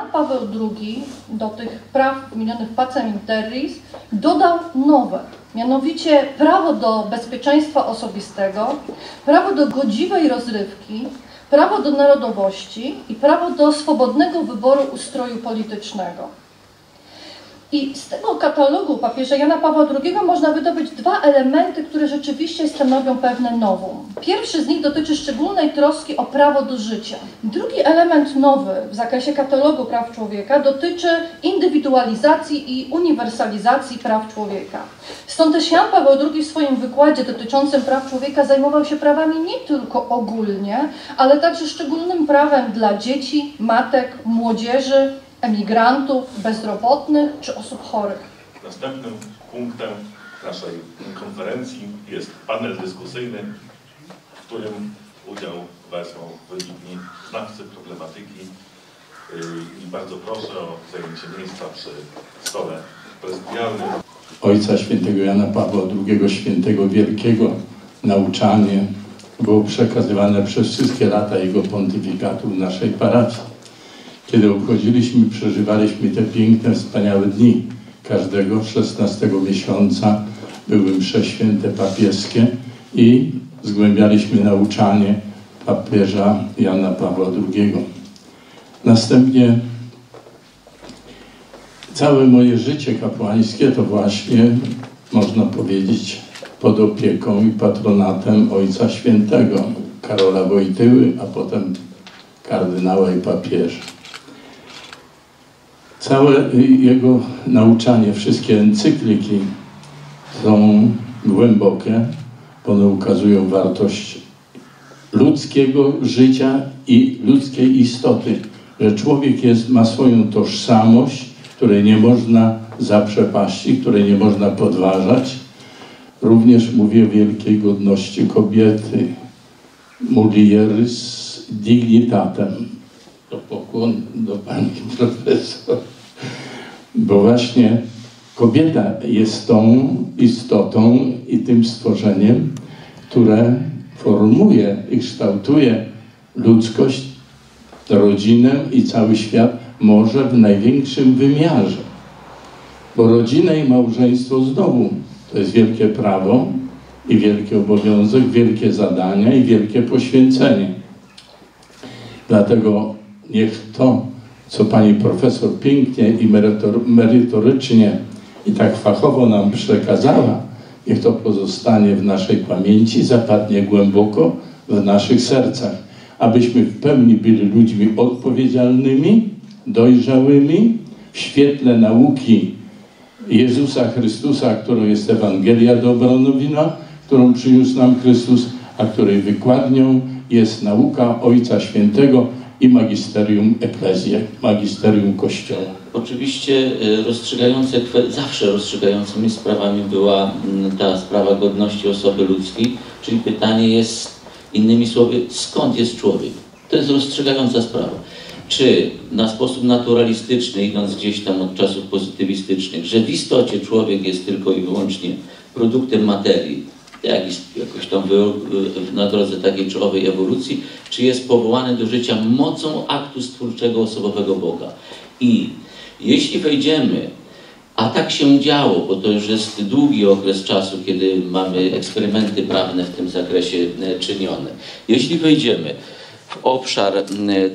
Jan Paweł II do tych praw wymienionych Pacem Interis dodał nowe, mianowicie prawo do bezpieczeństwa osobistego, prawo do godziwej rozrywki, prawo do narodowości i prawo do swobodnego wyboru ustroju politycznego. I z tego katalogu papieża Jana Pawła II można wydobyć dwa elementy, które rzeczywiście stanowią pewne nowum. Pierwszy z nich dotyczy szczególnej troski o prawo do życia. Drugi element nowy w zakresie katalogu praw człowieka dotyczy indywidualizacji i uniwersalizacji praw człowieka. Stąd też Jan Paweł II w swoim wykładzie dotyczącym praw człowieka zajmował się prawami nie tylko ogólnie, ale także szczególnym prawem dla dzieci, matek, młodzieży, emigrantów, bezrobotnych czy osób chorych. Następnym punktem naszej konferencji jest panel dyskusyjny, w którym udział wezmą wybitni znawcy problematyki i bardzo proszę o zajęcie miejsca przy stole prezydialnym. Ojca Świętego Jana Pawła II Świętego Wielkiego nauczanie było przekazywane przez wszystkie lata jego pontyfikatu w naszej parafii kiedy obchodziliśmy, przeżywaliśmy te piękne, wspaniałe dni. Każdego 16 miesiąca były msze święte papieskie i zgłębialiśmy nauczanie papieża Jana Pawła II. Następnie całe moje życie kapłańskie to właśnie, można powiedzieć, pod opieką i patronatem Ojca Świętego, Karola Wojtyły, a potem kardynała i papieża. Całe jego nauczanie, wszystkie encykliki są głębokie, bo one ukazują wartość ludzkiego życia i ludzkiej istoty, że człowiek jest, ma swoją tożsamość, której nie można zaprzepaścić, której nie można podważać. Również mówię o wielkiej godności kobiety, mulieris dignitatem. To pokłon do pani profesor bo właśnie kobieta jest tą istotą i tym stworzeniem, które formuje i kształtuje ludzkość, rodzinę i cały świat może w największym wymiarze. Bo rodzinę i małżeństwo znowu to jest wielkie prawo i wielki obowiązek, wielkie zadania i wielkie poświęcenie. Dlatego niech to co pani profesor pięknie i merytorycznie i tak fachowo nam przekazała, niech to pozostanie w naszej pamięci, zapadnie głęboko w naszych sercach, abyśmy w pełni byli ludźmi odpowiedzialnymi, dojrzałymi, w świetle nauki Jezusa Chrystusa, którą jest Ewangelia dobra nowina, którą przyniósł nam Chrystus, a której wykładnią jest nauka Ojca Świętego, i magisterium eklezję, magisterium kościoła. Oczywiście y, rozstrzygające, zawsze rozstrzygającymi sprawami była ta sprawa godności osoby ludzkiej, czyli pytanie jest, innymi słowy, skąd jest człowiek? To jest rozstrzygająca sprawa. Czy na sposób naturalistyczny, idąc gdzieś tam od czasów pozytywistycznych, że w istocie człowiek jest tylko i wyłącznie produktem materii, jakiś, jakoś tam na drodze takiej czy owej ewolucji, czy jest powołany do życia mocą aktu stwórczego osobowego Boga. I jeśli wejdziemy, a tak się działo, bo to już jest długi okres czasu, kiedy mamy eksperymenty prawne w tym zakresie e, czynione. Jeśli wejdziemy w obszar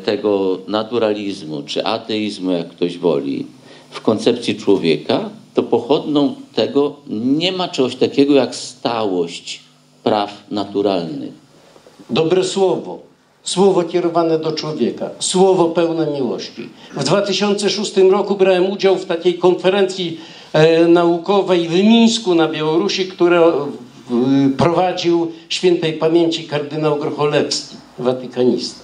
tego naturalizmu, czy ateizmu, jak ktoś woli, w koncepcji człowieka, to pochodną tego nie ma czegoś takiego jak stałość praw naturalnych. Dobre słowo, słowo kierowane do człowieka, słowo pełne miłości. W 2006 roku brałem udział w takiej konferencji e, naukowej w Mińsku na Białorusi, którą e, prowadził świętej pamięci kardynał Grocholewski, watykanista,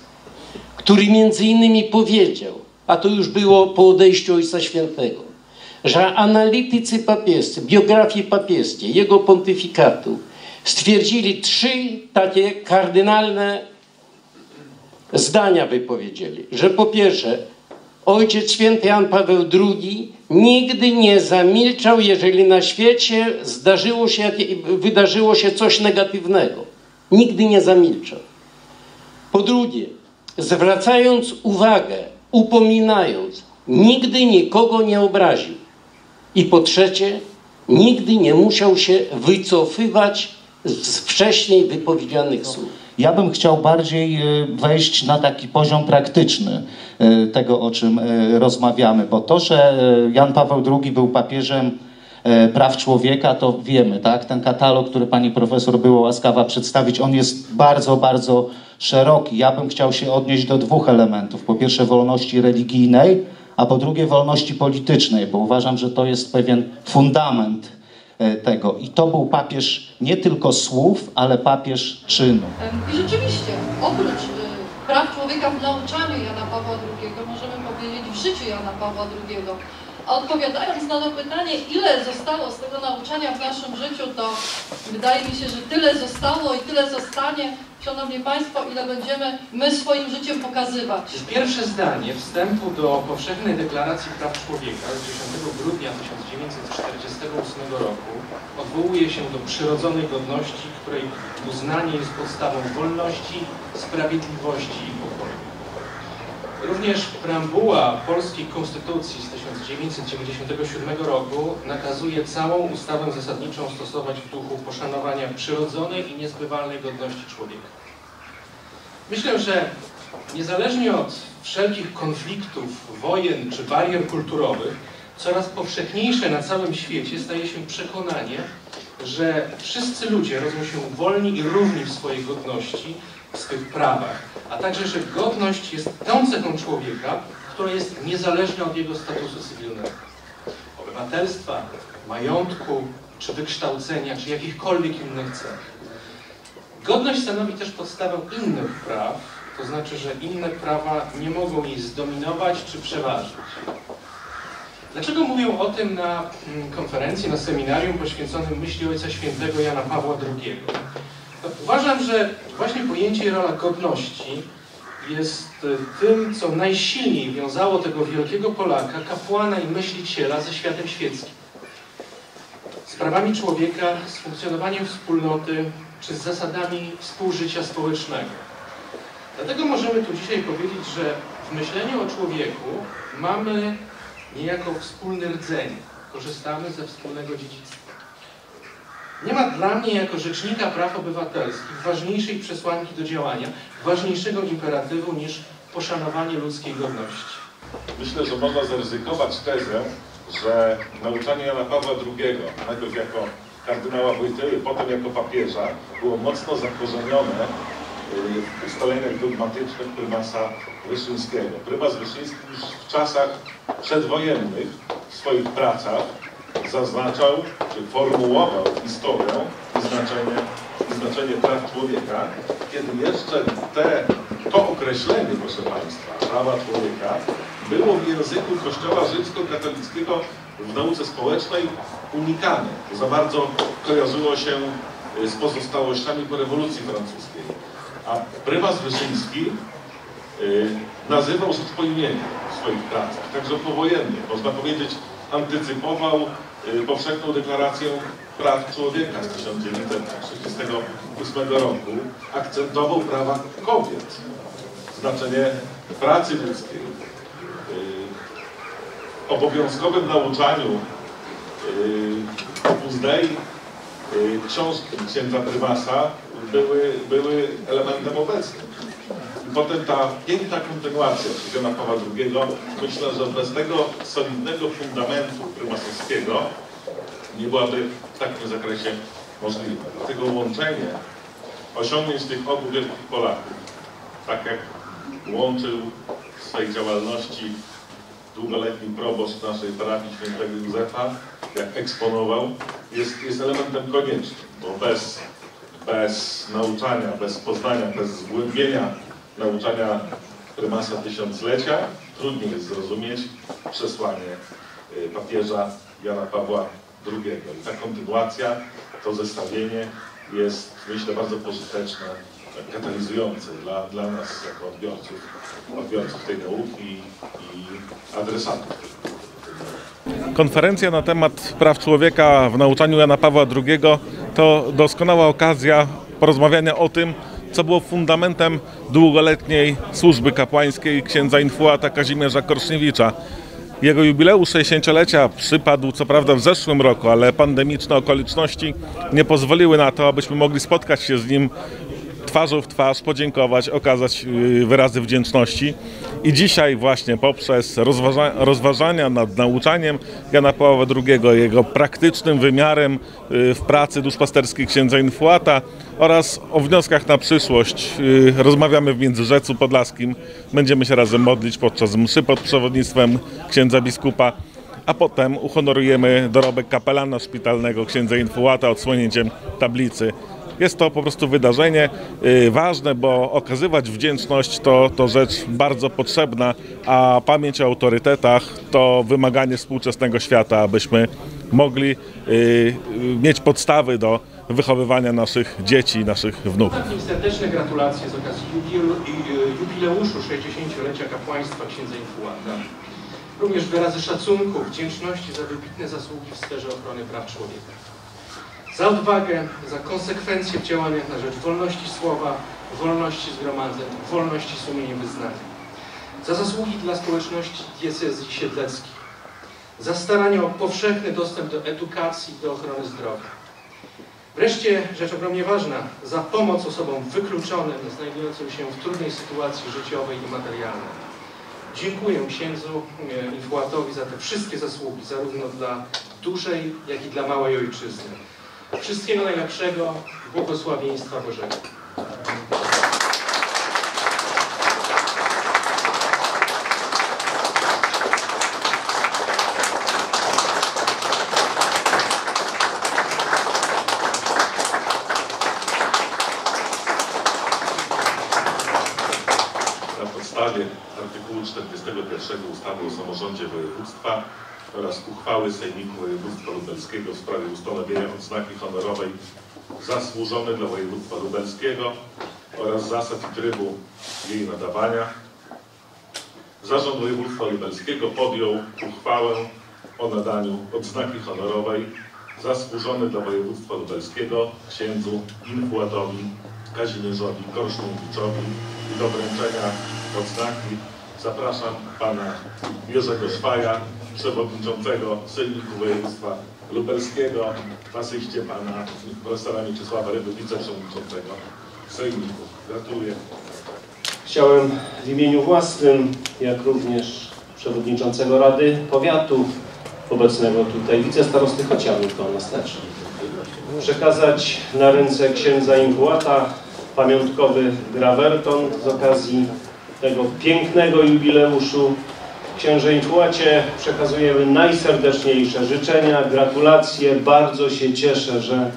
który między innymi powiedział, a to już było po odejściu Ojca Świętego, że analitycy papiescy, biografii papieskie, jego pontyfikatu stwierdzili trzy takie kardynalne zdania wypowiedzieli, że po pierwsze Ojciec Święty Jan Paweł II nigdy nie zamilczał, jeżeli na świecie zdarzyło się, wydarzyło się coś negatywnego. Nigdy nie zamilczał. Po drugie, zwracając uwagę, upominając nigdy nikogo nie obraził. I po trzecie, nigdy nie musiał się wycofywać z wcześniej wypowiedzianych słów. Ja bym chciał bardziej e, wejść na taki poziom praktyczny e, tego, o czym e, rozmawiamy, bo to, że Jan Paweł II był papieżem praw człowieka, to wiemy, tak? Ten katalog, który pani profesor była łaskawa przedstawić, on jest bardzo, bardzo szeroki. Ja bym chciał się odnieść do dwóch elementów. Po pierwsze wolności religijnej, a po drugie wolności politycznej, bo uważam, że to jest pewien fundament e, tego. I to był papież nie tylko słów, ale papież czynu. I rzeczywiście, oprócz y, praw człowieka w nauczaniu Jana Pawła II, możemy powiedzieć w życiu Jana Pawła II. A odpowiadając na to pytanie, ile zostało z tego nauczania w naszym życiu, to wydaje mi się, że tyle zostało i tyle zostanie, Szanowni Państwo, ile będziemy my swoim życiem pokazywać. Pierwsze zdanie wstępu do Powszechnej Deklaracji Praw Człowieka z 10 grudnia 1948 roku odwołuje się do przyrodzonej godności, której uznanie jest podstawą wolności, sprawiedliwości i pokoju. Również preambuła polskiej konstytucji z 1997 roku nakazuje całą ustawę zasadniczą stosować w duchu poszanowania przyrodzonej i niezbywalnej godności człowieka. Myślę, że niezależnie od wszelkich konfliktów, wojen czy barier kulturowych, coraz powszechniejsze na całym świecie staje się przekonanie, że wszyscy ludzie rodzą się wolni i równi w swojej godności, w swych prawach, a także, że godność jest tą cechą człowieka, która jest niezależna od jego statusu cywilnego. Obywatelstwa, majątku, czy wykształcenia, czy jakichkolwiek innych cech. Godność stanowi też podstawę innych praw, to znaczy, że inne prawa nie mogą jej zdominować czy przeważyć. Dlaczego mówię o tym na mm, konferencji, na seminarium poświęconym myśli Ojca Świętego Jana Pawła II? Uważam, że właśnie pojęcie rola godności jest y, tym, co najsilniej wiązało tego wielkiego Polaka, kapłana i myśliciela ze światem świeckim. Z prawami człowieka, z funkcjonowaniem wspólnoty, czy z zasadami współżycia społecznego. Dlatego możemy tu dzisiaj powiedzieć, że w myśleniu o człowieku mamy niejako wspólny rdzeń. Korzystamy ze wspólnego dziedzictwa. Nie ma dla mnie jako rzecznika praw obywatelskich ważniejszej przesłanki do działania, ważniejszego imperatywu niż poszanowanie ludzkiej godności. Myślę, że można zaryzykować tezę, że nauczanie Jana Pawła II, najpierw jako kardynała Wojtyły, potem jako papieża, było mocno zakorzenione y, w ustaleniach dogmatycznych prymasa Wyszyńskiego. Prymas Wyszyński już w czasach przedwojennych w swoich pracach zaznaczał, czy formułował historię i znaczenie, i znaczenie praw człowieka, kiedy jeszcze te, to określenie, proszę Państwa, prawa człowieka było w języku Kościoła rzymskokatolickiego w nauce społecznej unikane. To za bardzo kojarzyło się z pozostałościami po rewolucji francuskiej. A prymas Wyszyński y, nazywał rzecz po w swoich pracach, także powojennie. Można powiedzieć, antycypował y, powszechną deklarację praw człowieka z 1938 roku, akcentował prawa kobiet, znaczenie pracy ludzkiej, y, obowiązkowym nauczaniu Opus Dei, y, książki księdza prymasa były, były elementem obecnym. I potem ta piękna kontynuacja Jana Pawła II, myślę, że bez tego solidnego fundamentu prymasowskiego nie byłaby w takim zakresie możliwe. Dlatego łączenie osiągnięć tych obu wielkich Polaków, tak jak łączył w swojej działalności długoletni proboszcz naszej parafii świętego Józefa, jak eksponował, jest, jest elementem koniecznym, bo bez, bez nauczania, bez poznania, bez zgłębienia nauczania prymasa tysiąclecia trudniej jest zrozumieć przesłanie y, papieża Jana Pawła II. I ta kontynuacja, to zestawienie jest, myślę, bardzo pożyteczne, katalizujące dla, dla nas jako odbiorców, odbiorców tej nauki i adresatów. Konferencja na temat praw człowieka w nauczaniu Jana Pawła II to doskonała okazja porozmawiania o tym, co było fundamentem długoletniej służby kapłańskiej księdza infuata Kazimierza Korszniewicza. Jego jubileusz 60-lecia przypadł co prawda w zeszłym roku, ale pandemiczne okoliczności nie pozwoliły na to, abyśmy mogli spotkać się z nim twarzą w twarz, podziękować, okazać yy, wyrazy wdzięczności. I dzisiaj właśnie poprzez rozważa rozważania nad nauczaniem Jana Pawła II, jego praktycznym wymiarem yy, w pracy duszpasterskiej księdza Infuata oraz o wnioskach na przyszłość yy, rozmawiamy w Międzyrzecu Podlaskim. Będziemy się razem modlić podczas mszy pod przewodnictwem księdza biskupa a potem uhonorujemy dorobek kapelana szpitalnego księdza Infuata odsłonięciem tablicy. Jest to po prostu wydarzenie y, ważne, bo okazywać wdzięczność to, to rzecz bardzo potrzebna, a pamięć o autorytetach to wymaganie współczesnego świata, abyśmy mogli y, mieć podstawy do wychowywania naszych dzieci, naszych wnuków. Serdeczne gratulacje z okazji i- jubileuszu 60-lecia kapłaństwa księdza Infuata. Również wyrazy szacunku, wdzięczności za wybitne zasługi w sferze ochrony praw człowieka. Za odwagę, za konsekwencje w działaniach na rzecz wolności słowa, wolności zgromadzeń, wolności sumienia wyznania. Za zasługi dla społeczności diecezji siedleckich. Za staranie o powszechny dostęp do edukacji i do ochrony zdrowia. Wreszcie rzecz ogromnie ważna, za pomoc osobom wykluczonym, znajdującym się w trudnej sytuacji życiowej i materialnej. Dziękuję księdzu e, Infuatowi za te wszystkie zasługi, zarówno dla dużej, jak i dla małej ojczyzny. Wszystkiego najlepszego, błogosławieństwa Bożego. na podstawie artykułu 41 ustawy o samorządzie województwa oraz uchwały Sejmiku Województwa Lubelskiego w sprawie ustanowienia odznaki honorowej zasłużone dla województwa lubelskiego oraz zasad i trybu jej nadawania. Zarząd Województwa Lubelskiego podjął uchwałę o nadaniu odznaki honorowej zasłużone dla województwa lubelskiego księdzu Infuatowi Kazimierzowi Korszunowiczowi i do wręczenia odznaki zapraszam pana Jerzego Szwaja, przewodniczącego Sejmiku Województwa Lubelskiego, w asyście pana profesora Mieczysława Ryby, wiceprzewodniczącego Sejmiku. Gratuluję. Chciałem w imieniu własnym, jak również przewodniczącego Rady Powiatu, obecnego tutaj wicestarosty chociażby koło nas też, przekazać na ręce księdza Ingułata pamiątkowy grawerton z okazji tego pięknego jubileuszu. Księże Ingułacie przekazujemy najserdeczniejsze życzenia, gratulacje. Bardzo się cieszę, że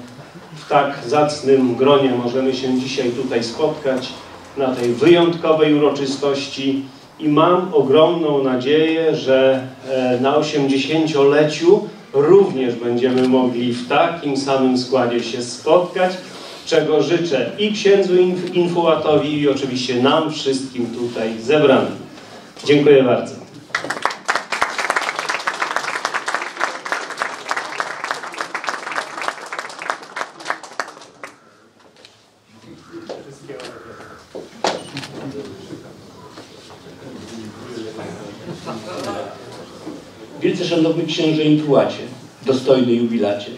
w tak zacnym gronie możemy się dzisiaj tutaj spotkać na tej wyjątkowej uroczystości i mam ogromną nadzieję, że e, na 80-leciu również będziemy mogli w takim samym składzie się spotkać, czego życzę i księdzu Inf- Infułatowi i oczywiście nam wszystkim tutaj zebranym. Dziękuję bardzo. Wielce Szanowny Księże Intułacie, dostojny jubilacie,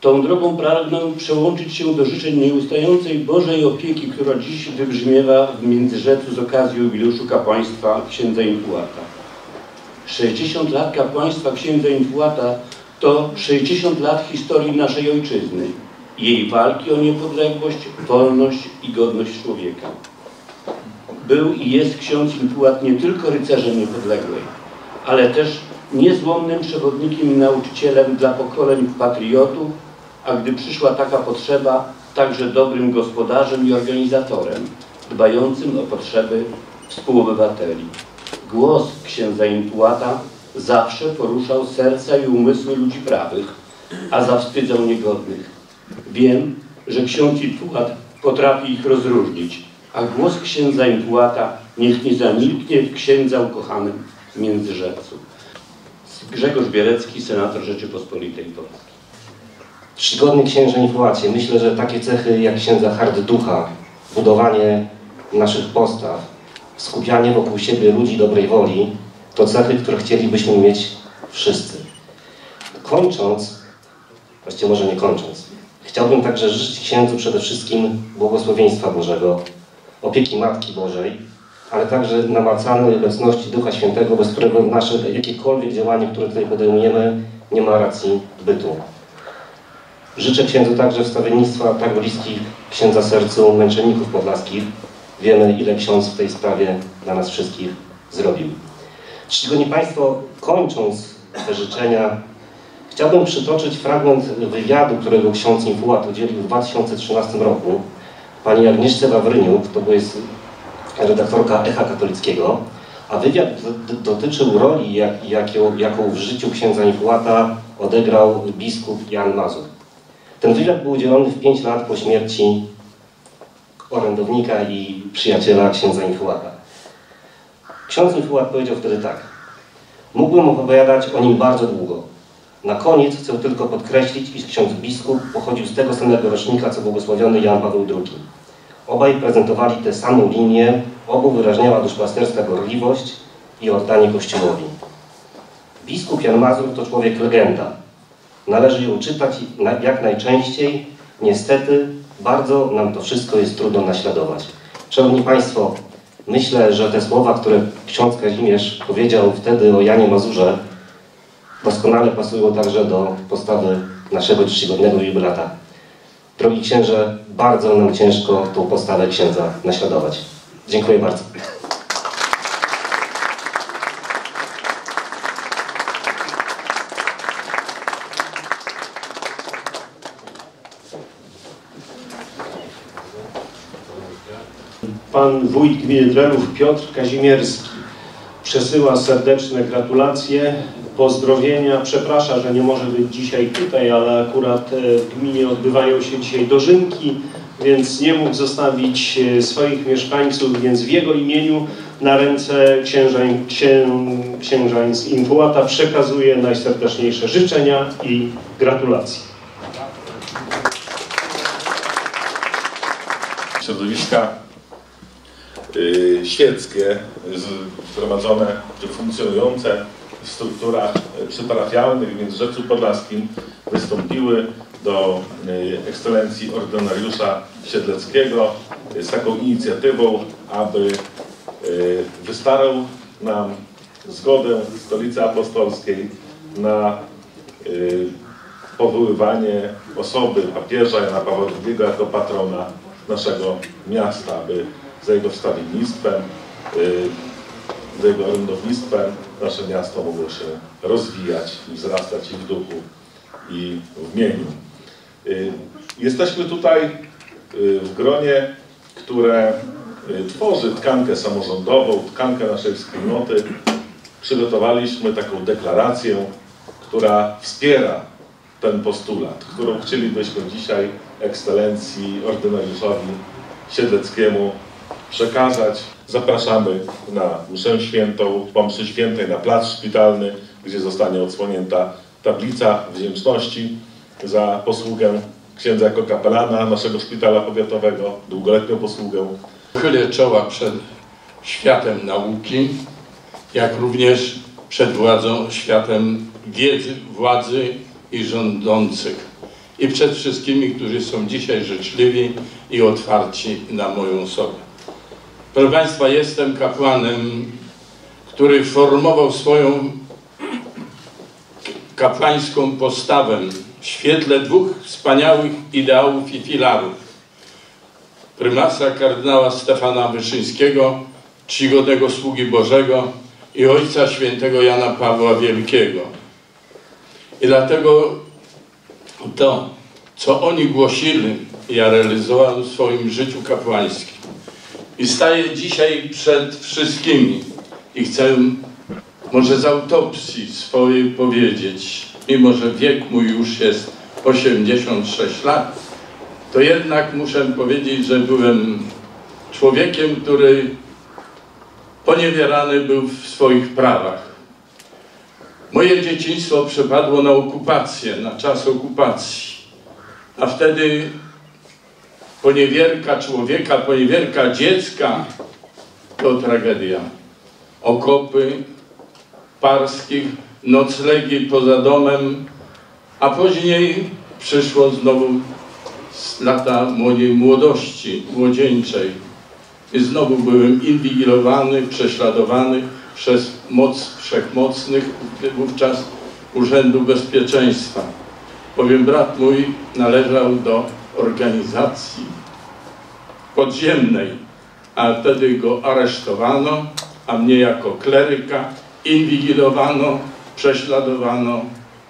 tą drogą pragnę przełączyć się do życzeń nieustającej Bożej opieki, która dziś wybrzmiewa w Międzyrzecu z okazji jubileuszu kapłaństwa księdza Intułata. 60 lat kapłaństwa księdza Intułata to 60 lat historii naszej ojczyzny, jej walki o niepodległość, wolność i godność człowieka. Był i jest ksiądz Intułat nie tylko rycerzem niepodległej, ale też niezłomnym przewodnikiem i nauczycielem dla pokoleń patriotów, a gdy przyszła taka potrzeba, także dobrym gospodarzem i organizatorem, dbającym o potrzeby współobywateli. Głos księdza Intułata zawsze poruszał serca i umysły ludzi prawych, a zawstydzał niegodnych. Wiem, że ksiądz Intułat potrafi ich rozróżnić, a głos księdza Intułata niech nie zamilknie księdza ukochanym Międzyrzecu. Grzegorz Bierecki, senator Rzeczypospolitej Polskiej. Czcigodny księże Infułacie, myślę, że takie cechy jak księdza hard ducha, budowanie naszych postaw, skupianie wokół siebie ludzi dobrej woli, To cechy, które chcielibyśmy mieć wszyscy. Kończąc, właściwie może nie kończąc, chciałbym także życzyć księdzu przede wszystkim błogosławieństwa Bożego, opieki Matki Bożej, ale także namacalnej obecności Ducha Świętego, bez którego nasze jakiekolwiek działanie, które tutaj podejmujemy, nie ma racji bytu. Życzę księdzu także wstawiennictwa tak bliskich księdza sercu męczenników podlaskich. Wiemy, ile ksiądz w tej sprawie dla nas wszystkich zrobił. Czcigodni Państwo, kończąc te życzenia, chciałbym przytoczyć fragment wywiadu, którego ksiądz Infułat udzielił w 2013 roku pani Agnieszce Wawryniuk, to jest redaktorka Echa Katolickiego, a wywiad dotyczył roli, jak, jaką, jaką w życiu księdza Infułata odegrał biskup Jan Mazur. Ten wywiad był udzielony w 5 lat po śmierci orędownika i przyjaciela księdza Infułata. Ksiądz Infułat powiedział wtedy tak. Mógłbym opowiadać o nim bardzo długo. Na koniec chcę tylko podkreślić, iż ksiądz biskup pochodził z tego samego rocznika, co błogosławiony Jan Paweł II. Obaj prezentowali tę samą linię, obu wyrażniała duszpasterska gorliwość i oddanie Kościołowi. Biskup Jan Mazur to człowiek legenda. Należy ją czytać jak najczęściej. Niestety bardzo nam to wszystko jest trudno naśladować. Szanowni Państwo, myślę, że te słowa, które ksiądz Kazimierz powiedział wtedy o Janie Mazurze, doskonale pasują także do postawy naszego czcigodnego jubilata. Drogi księże, bardzo nam ciężko tą postawę księdza naśladować. Dziękuję bardzo. Pan wójt gminy Drelów Piotr Kazimierski przesyła serdeczne gratulacje, pozdrowienia. Przeprasza, że nie może być dzisiaj tutaj, ale akurat e, w gminie odbywają się dzisiaj dożynki, więc nie mógł zostawić e, swoich mieszkańców, więc w jego imieniu na ręce księża, księ, księża Infułata przekazuję najserdeczniejsze życzenia i gratulacje. Środowiska y, świeckie zgromadzone czy funkcjonujące w strukturach przyparafialnych, więc w Rzecu Podlaskim wystąpiły do y, ekscelencji ordynariusza Siedleckiego z taką inicjatywą, aby y, wystarał nam zgodę Stolicy Apostolskiej na powoływanie osoby papieża Jana Pawła II jako patrona naszego miasta, aby za jego wstawiennictwem, za jego orędownictwem nasze miasto mogło się rozwijać i wzrastać i w duchu, i w mieniu. Jesteśmy tutaj w gronie, które tworzy tkankę samorządową, tkankę naszej wspólnoty. Przygotowaliśmy taką deklarację, która wspiera ten postulat, którą chcielibyśmy dzisiaj ekscelencji ordynariuszowi Siedleckiemu przekazać. Zapraszamy na mszę świętą, po mszy świętej na plac szpitalny, gdzie zostanie odsłonięta tablica wdzięczności za posługę księdza jako kapelana naszego szpitala powiatowego, długoletnią posługę. Chylę czoła przed światem nauki, jak również przed władzą, światem wiedzy, władzy i rządzących. I przed wszystkimi, którzy są dzisiaj życzliwi i otwarci na moją osobę. Proszę Państwa, jestem kapłanem, który formował swoją kapłańską postawę w świetle dwóch wspaniałych ideałów i filarów. Prymasa kardynała Stefana Wyszyńskiego, czcigodnego sługi Bożego i Ojca Świętego Jana Pawła Wielkiego. I dlatego to, co oni głosili, ja realizowałem w swoim życiu kapłańskim. I staję dzisiaj przed wszystkimi i chcę może z autopsji swojej powiedzieć, mimo że wiek mój już jest 86 lat, to jednak muszę powiedzieć, że byłem człowiekiem, który poniewierany był w swoich prawach. Moje dzieciństwo przepadło na okupację, na czas okupacji, a wtedy poniewierka człowieka, poniewierka dziecka to tragedia. Okopy, parskich, noclegi poza domem, a później przyszło znowu lata mojej młodości, młodzieńczej. I znowu byłem inwigilowany, prześladowany przez moc wszechmocnych, wówczas Urzędu Bezpieczeństwa. Bowiem brat mój należał do organizacji podziemnej, a wtedy go aresztowano, a mnie jako kleryka inwigilowano, prześladowano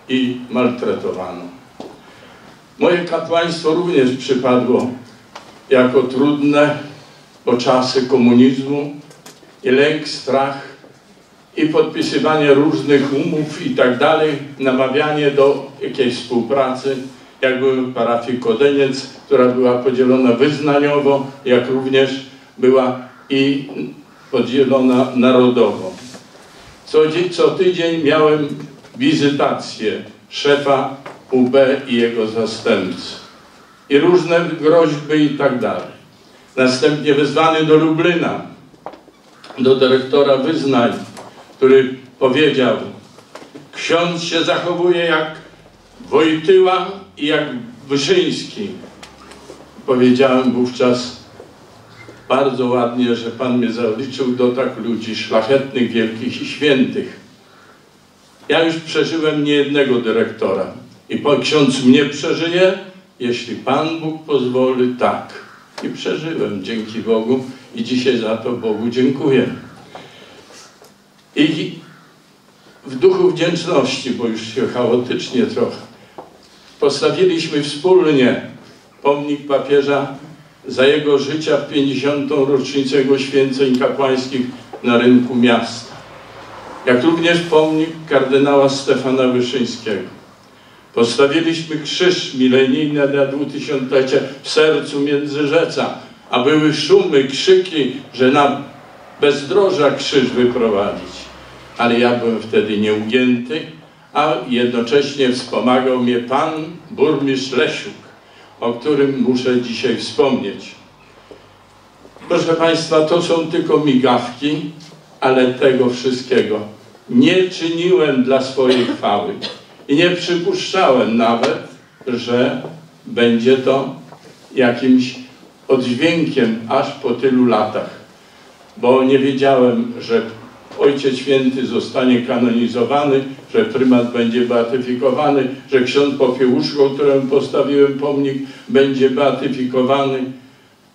i maltretowano. Moje kapłaństwo również przypadło jako trudne, bo czasy komunizmu i lęk, strach i podpisywanie różnych umów i tak dalej, namawianie do jakiejś współpracy, jak byłem w parafii Kodeniec, która była podzielona wyznaniowo, jak również była i podzielona narodowo. Co, co tydzień miałem wizytację szefa UB i jego zastępcy. I różne groźby i tak dalej. Następnie wezwany do Lublina, do dyrektora wyznań, który powiedział, ksiądz się zachowuje jak Wojtyła i jak Wyszyński. Powiedziałem wówczas bardzo ładnie, że Pan mnie zaliczył do tak ludzi szlachetnych, wielkich i świętych. Ja już przeżyłem niejednego dyrektora. I ksiądz mnie przeżyje, jeśli Pan Bóg pozwoli, tak. I przeżyłem, dzięki Bogu. I dzisiaj za to Bogu dziękuję. I w duchu wdzięczności, bo już się chaotycznie trochę, postawiliśmy wspólnie pomnik papieża za jego życia w 50. rocznicę jego święceń kapłańskich na rynku miasta. Jak również pomnik kardynała Stefana Wyszyńskiego. Postawiliśmy krzyż milenijny na dwutysiąclecie w sercu Międzyrzeca, a były szumy, krzyki, że na bezdroża krzyż wyprowadzić. Ale ja byłem wtedy nieugięty, a jednocześnie wspomagał mnie pan burmistrz Lesiuk, o którym muszę dzisiaj wspomnieć. Proszę Państwa, to są tylko migawki, ale tego wszystkiego nie czyniłem dla swojej chwały i nie przypuszczałem nawet, że będzie to jakimś oddźwiękiem aż po tylu latach, bo nie wiedziałem, że Ojciec Święty zostanie kanonizowany, że prymat będzie beatyfikowany, że ksiądz Popiełuszko, któremu postawiłem pomnik, będzie beatyfikowany,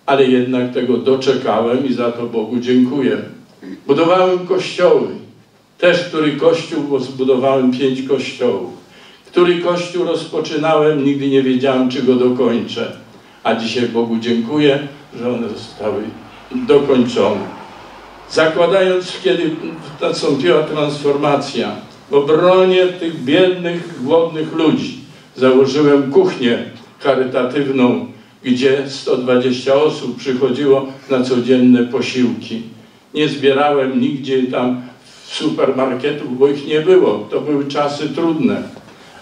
ale jednak tego doczekałem i za to Bogu dziękuję. Budowałem kościoły, też który kościół, bo zbudowałem pięć kościołów. Który kościół rozpoczynałem, nigdy nie wiedziałem, czy go dokończę. A dzisiaj Bogu dziękuję, że one zostały dokończone. Zakładając, kiedy nastąpiła transformacja, w obronie tych biednych, głodnych ludzi, założyłem kuchnię charytatywną, gdzie 120 osób przychodziło na codzienne posiłki. Nie zbierałem nigdzie tam supermarketów, bo ich nie było. To były czasy trudne,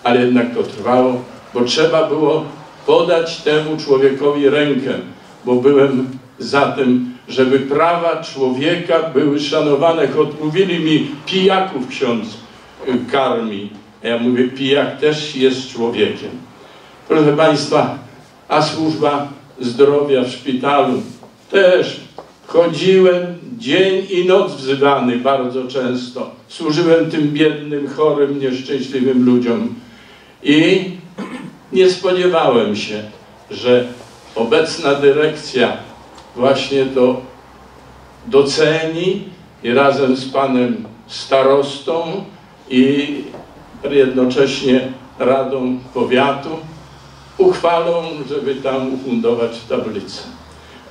ale jednak to trwało, bo trzeba było podać temu człowiekowi rękę, bo byłem za tym, żeby prawa człowieka były szanowane. Odmówili mi pijaków ksiądz y, karmi. Ja mówię, pijak też jest człowiekiem. Proszę Państwa, a służba zdrowia w szpitalu też chodziłem dzień i noc wzywany bardzo często. Służyłem tym biednym, chorym, nieszczęśliwym ludziom. I nie spodziewałem się, że obecna dyrekcja właśnie to doceni i razem z panem starostą i jednocześnie Radą Powiatu uchwalą, żeby tam ufundować tablicę.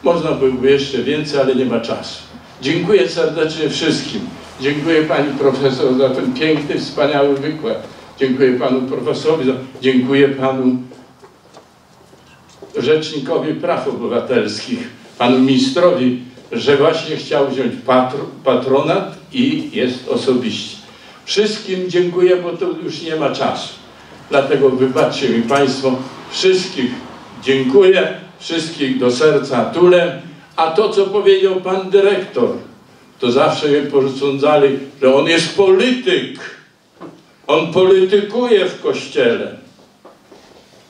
Można byłoby jeszcze więcej, ale nie ma czasu. Dziękuję serdecznie wszystkim. Dziękuję pani profesor za ten piękny, wspaniały wykład. Dziękuję panu profesorowi, dziękuję panu Rzecznikowi Praw Obywatelskich panu ministrowi, że właśnie chciał wziąć patronat i jest osobiście. Wszystkim dziękuję, bo to już nie ma czasu. Dlatego wybaczcie mi Państwo, wszystkich dziękuję, wszystkich do serca tulę. A to, co powiedział Pan Dyrektor, to zawsze mnie posądzali, że on jest polityk. On politykuje w kościele.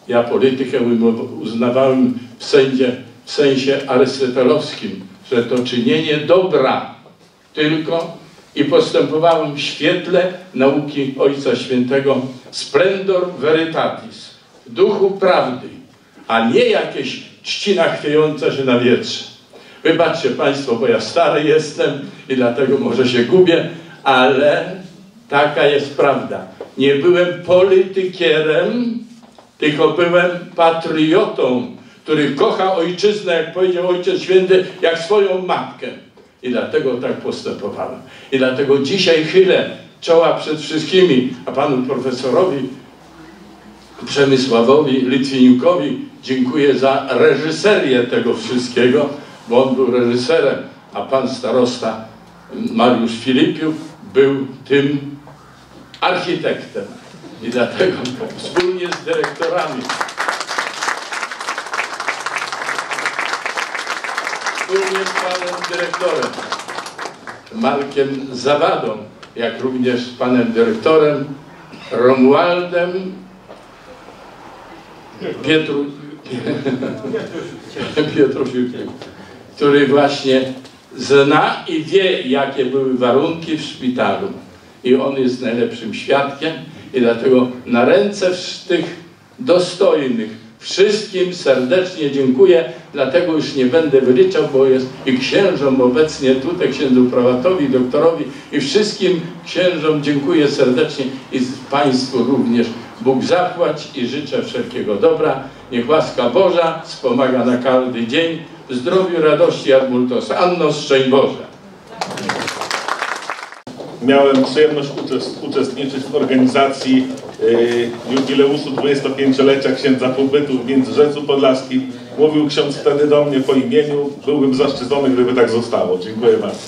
Ja politykę uznawałem w sensie, w sensie arystotelowskim, że to czynienie dobra tylko i postępowałem w świetle nauki Ojca Świętego splendor veritatis, duchu prawdy, a nie jakieś trzcina chwiejąca się na wietrze. Wybaczcie Państwo, bo ja stary jestem i dlatego może się gubię, ale taka jest prawda. Nie byłem politykierem, tylko byłem patriotą, który kocha ojczyznę, jak powiedział Ojciec Święty, jak swoją matkę. I dlatego tak postępowałem. I dlatego dzisiaj chylę czoła przed wszystkimi, a panu profesorowi Przemysławowi Litwiniukowi dziękuję za reżyserię tego wszystkiego, bo on był reżyserem, a pan starosta Mariusz Filipiuk był tym architektem. I dlatego wspólnie z dyrektorami wspólnie z panem dyrektorem Markiem Zawadą, jak również z panem dyrektorem Romualdem Pietru, Pietrusiukiem, który właśnie zna i wie, jakie były warunki w szpitalu. I on jest najlepszym świadkiem i dlatego na ręce tych dostojnych Wszystkim serdecznie dziękuję, dlatego już nie będę wyliczał, bo jest i księżom obecnie tutaj, księdzu prałatowi, doktorowi i wszystkim księżom dziękuję serdecznie i Państwu również. Bóg zapłać i życzę wszelkiego dobra. Niech łaska Boża wspomaga na każdy dzień. W zdrowiu, radości, ad multos. Anno, szczęść Boże. Miałem przyjemność uczest, uczestniczyć w organizacji y, jubileuszu 25-lecia księdza pobytu w Międzyrzecu Podlaskim. Mówił ksiądz wtedy do mnie po imieniu. Byłbym zaszczycony, gdyby tak zostało. Dziękuję bardzo.